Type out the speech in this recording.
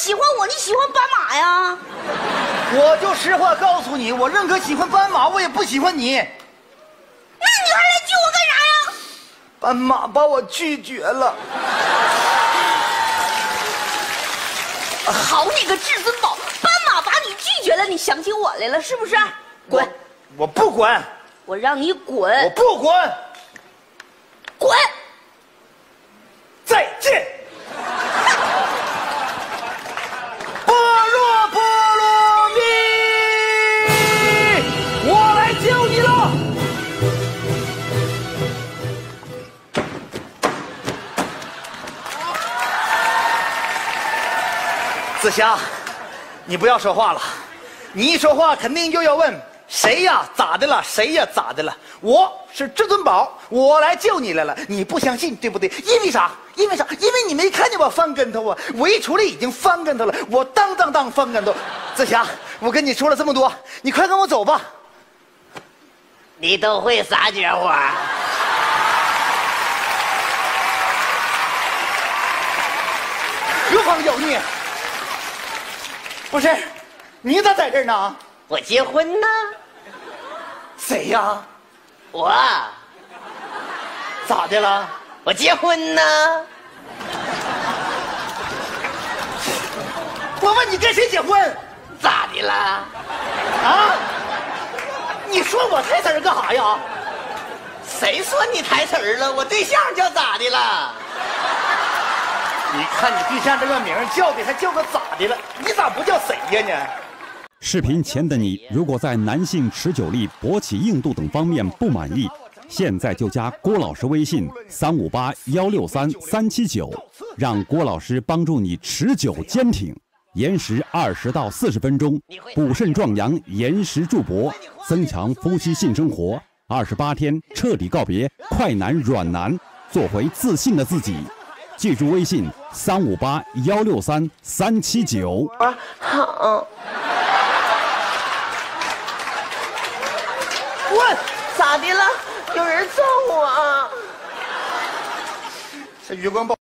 喜欢我，你喜欢斑马呀？我就实话告诉你，我认可喜欢斑马，我也不喜欢你。那你还来救我干啥呀？斑马把我拒绝了。好你个至尊宝，斑马把你拒绝了，你想起我来了是不是？滚！我不滚，我让你滚我！不滚，滚！子霞，你不要说话了，你一说话肯定又要问谁呀咋的了，谁呀咋的了？我是至尊宝，我来救你来了，你不相信对不对？因为啥？因为啥？因为你没看见我翻跟头啊！我一出来已经翻跟头了，我当当当翻跟头。紫霞，我跟你说了这么多，你快跟我走吧。你都会啥绝活儿？何方妖孽？不是，你咋在这儿呢？我结婚呢，谁呀？我咋的了？我结婚呢，我问你跟谁结婚？咋的了？啊？你说我台词儿干啥呀？谁说你台词儿了？我对象叫咋的了？你看你对象这个名儿叫的还叫个咋的了？视频前的你，如果在男性持久力、勃起硬度等方面不满意，现在就加郭老师微信三五八幺六三三七九，让郭老师帮助你持久坚挺，延时二十到四十分钟，补肾壮阳，延时助勃，增强夫妻性生活，二十八天彻底告别快男软男，做回自信的自己。记住微信三五八幺六三三七九。好，我！咋的了？有人揍我啊？这余光宝。